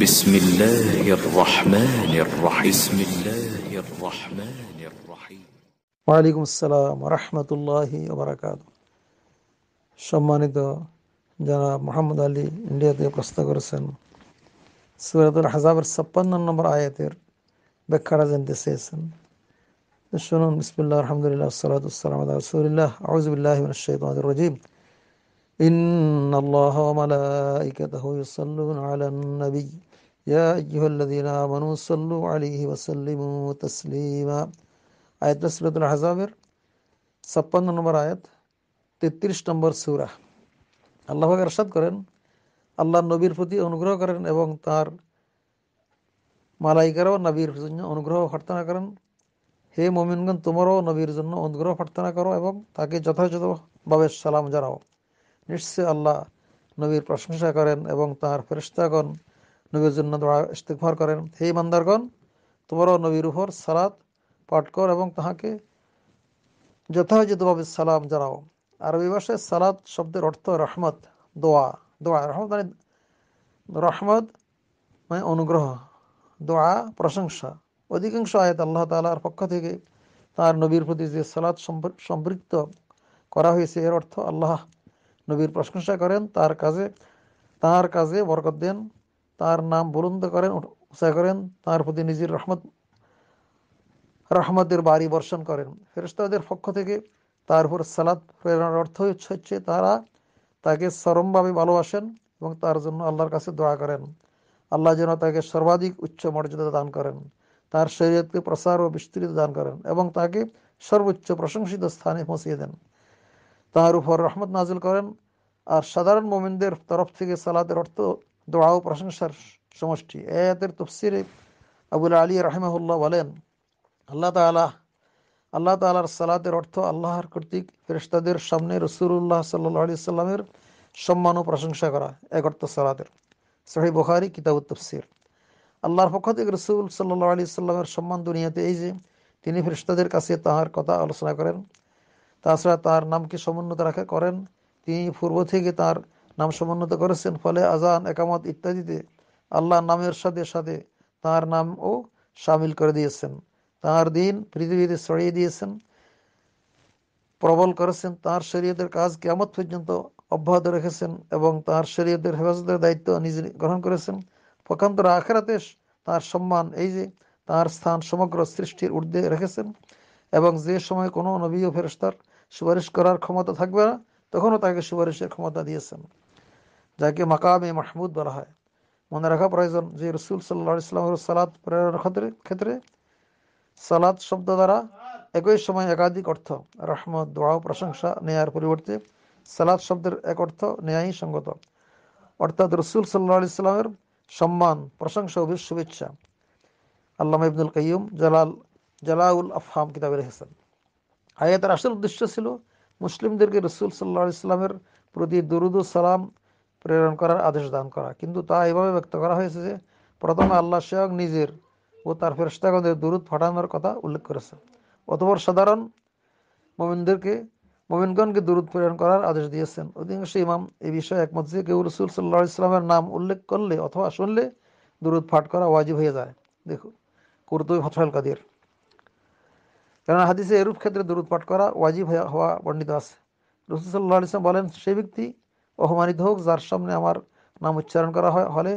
بسم الله الرحمن الرحيم بسم الله الرحمن الرحيم ওয়ালাইকুম আসসালাম রহমতুল্লাহি ওবরাকাত সম্মানিত যারা মোহাম্মদ আলী ইন্ডিয়া থেকে প্রশ্ন করেছেন সুরাতুল হাজাবের ছাপ্পান্ন নম্বর আয়াতের ব্যাখ্যাটা জানতে চেয়েছেন তো শুনুন বিসমুল্লাহ আলহামদুলিল্লাহ সালাতাম রসুলিল্লাহ আউজবিল্লাহ শাইতানির রাজিম إن الله وملائكته يصلون على النبي يا أيها الذين آمنوا صلوا عليه وسلموا تسليما আয়াত সুরাতুল হাজাবের ছাপ্পান্ন নম্বর আয়াত তেত্রিশ নম্বর সুরা আল্লাহ এরশাদ করেন আল্লাহ নবীর প্রতি অনুগ্রহ করেন এবং তার মালাইকারাও নবীর জন্য অনুগ্রহ প্রার্থনা করেন হে মোমিনগণ তোমারও নবীর জন্য অনুগ্রহ প্রার্থনা করো এবং তাকে যথাযথভাবে সালাম জানাও নিশ্চয় আল্লাহ নবীর প্রশংসা করেন এবং তার ফেরিস্তাগণ নবীর জন্য দোয়া ইস্তেকভার করেন। হে মান্দারগণ তোমারও নবীর উপর সালাত পাঠ কর এবং তাহাকে যথাযথভাবে সালাম জানাও। আরবি ভাষায় সালাদ শব্দের অর্থ রহমত, দোয়া। দোয়া, রহমত মানে রহমত মানে অনুগ্রহ, দোয়া প্রশংসা। অধিকাংশ আয়াত আল্লাহ তালার পক্ষ থেকে তার নবীর প্রতি যে সালাদ সম্পৃক্ত করা হয়েছে, এর অর্থ আল্লাহ নবীর প্রশংসা করেন, তার কাজে তার কাজে বরকত দেন। তার নাম বুলন্দ করেন উৎসাহ করেন, তার প্রতি নিজের রহমত, রহমতের বাড়ি বর্ষণ করেন। ফেরস্তাদের পক্ষ থেকে তার উপর সালাদ প্রেরণার অর্থ হচ্ছে তারা তাকে চরমভাবে ভালোবাসেন এবং তার জন্য আল্লাহর কাছে দোয়া করেন। আল্লাহ যেন তাকে সর্বাধিক উচ্চ মর্যাদা দান করেন, তার শরীরকে প্রসার ও বিস্তৃত দান করেন এবং তাকে সর্বোচ্চ প্রশংসিত স্থানে পৌঁছিয়ে দেন। তার উপর রহমত নাজিল করেন। আর সাধারণ মোমিনদের তরফ থেকে সালাদের অর্থ দোয়া ও প্রশংসার সমষ্টি। এতের তফসিরে আবুল আলী রাহেমাহুল্লাহ বলেন, আল্লাহ তালা আল্লাহ তালার সালাতের অর্থ আল্লাহর কর্তৃক ফেরেস্তাদের সামনে রসুল্লাহ সাল্লাহ আলি সাল্লামের সম্মান ও প্রশংসা করা, এক অর্থ সালাতের। সহি বুখারি, কিতাব তফসির। আল্লাহর পক্ষ থেকে রসুল সাল্লাহ আলি সাল্লামের সম্মান দুনিয়াতে এই যে, তিনি ফেরেস্তাদের কাছে তাহার কথা আলোচনা করেন, তাছাড়া তার নামকে সমুন্নত রাখা করেন, তিনি পূর্ব থেকে তার নাম সমুন্নত করেছেন, ফলে আজান, একামত ইত্যাদিতে আল্লাহ নামের সাথে সাথে তার নামও সামিল করে দিয়েছেন। তার দিন পৃথিবীতে ছড়িয়ে দিয়েছেন, প্রবল করেছেন, তার শরীয়তের কাজ কেমত পর্যন্ত অব্যাহত রেখেছেন এবং তার শরীয়তের হেফাজতের দায়িত্ব নিজে গ্রহণ করেছেন। পক্ষান্তর আখেরাতে তার সম্মান, এই যে তার স্থান সমগ্র সৃষ্টির ঊর্ধ্বে রেখেছেন এবং যে সময় কোনো নবী ও ফেরস্তার সুপারিশ করার ক্ষমতা থাকবে না, তখনও তাকে সুপারিশের ক্ষমতা দিয়েছেন। যাকে মাকামে মাহমুদ বলা হয়। মনে রাখা প্রয়োজন যে রসুল সাল্লা ইসলামের সালাদ প্রেরণার ক্ষেত্রে সালাদ শব্দ দ্বারা একই সময় একাধিক অর্থ, রহমত, দোয়া, প্রশংসা নেয়ার পরিবর্তে সালাদ শব্দের এক অর্থ নেয়াই সঙ্গত। অর্থাৎ রসুল সাল্লা ইসলামের সম্মান, প্রশংসা ও শুভেচ্ছা। আল্লামা ইবনুল কাইম জালাল জালাউল আফহাম কিতাবে রেখেছেন আয়াতের আসল উদ্দেশ্য ছিল মুসলিমদেরকে রসুল সাল্লা ইসলামের প্রতি দুরুদ সালাম প্রেরণ করার আদেশ দান করা। কিন্তু তা এভাবে ব্যক্ত করা হয়েছে যে, প্রথমে আল্লাহ স্বয়ং নিজের ও তার ফেরস্তাগণদের দূরত ফাটানোর কথা উল্লেখ করেছে। অতপর সাধারণ মোমিনদেরকে, মোমিনগণকে দূরত প্রেরণ করার আদেশ দিয়েছেন। অধিকাংশ ইমাম এই বিষয়ে একমত যে, কেউ রসুল সাল্লাহ ইসলামের নাম উল্লেখ করলে অথবা শুনলে দূরত পাঠ করা ওয়াজিব হয়ে যায়। দেখুন কুরতুই ফতফাল কাদির। কেননা হাদিসে এরূপ ক্ষেত্রে দূরত পাঠ করা ওয়াজিব হওয়া বর্ণিত আছে। রসুল সাল্লাহ ইসলাম বলেন সেই ব্যক্তি অপমানিত হোক, যার সামনে আমার নাম উচ্চারণ করা হয়, হলে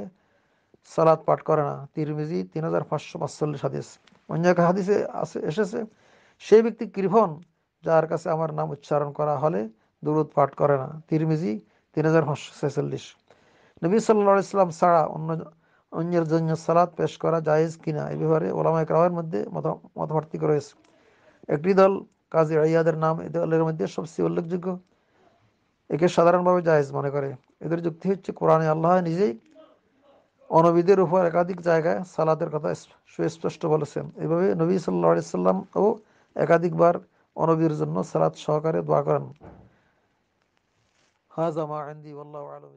সালাদ পাঠ করে না। তিরমিজি তিন হাজার পাঁচশো পাঁচচল্লিশ হাদিস। অন্য এক হাদিসে এসেছে, সেই ব্যক্তি কৃপন যার কাছে আমার নাম উচ্চারণ করা হলে দূরত পাঠ করে না। তিরমিজি তিন হাজার পাঁচশো ছেচল্লিশ। নবী সাল্লা ইসলাম ছাড়া অন্য, অন্যের জন্য সালাদ পেশ করা জায়েজ কিনা এ ব্যাপারে ওলামা একরামের মধ্যে মত মতপার্থক্য রয়েছে। একটি দল কাজী আয়াদের নাম এ দলের মধ্যে সবচেয়ে উল্লেখযোগ্য একে সাধারণভাবে জায়েজ মনে করে। এদের যুক্তি হচ্ছে, কোরআনে আল্লাহ নিজেই অনবীদের উপর একাধিক জায়গায় সালাদের কথা সুস্পষ্ট বলেছেন। এভাবে নবী সাল্লা সাল্লাম ও একাধিকবার অনবীর জন্য সালাদ সহকারে দোয়া করেন। হাজামা আন্দি আল্লাহ আলম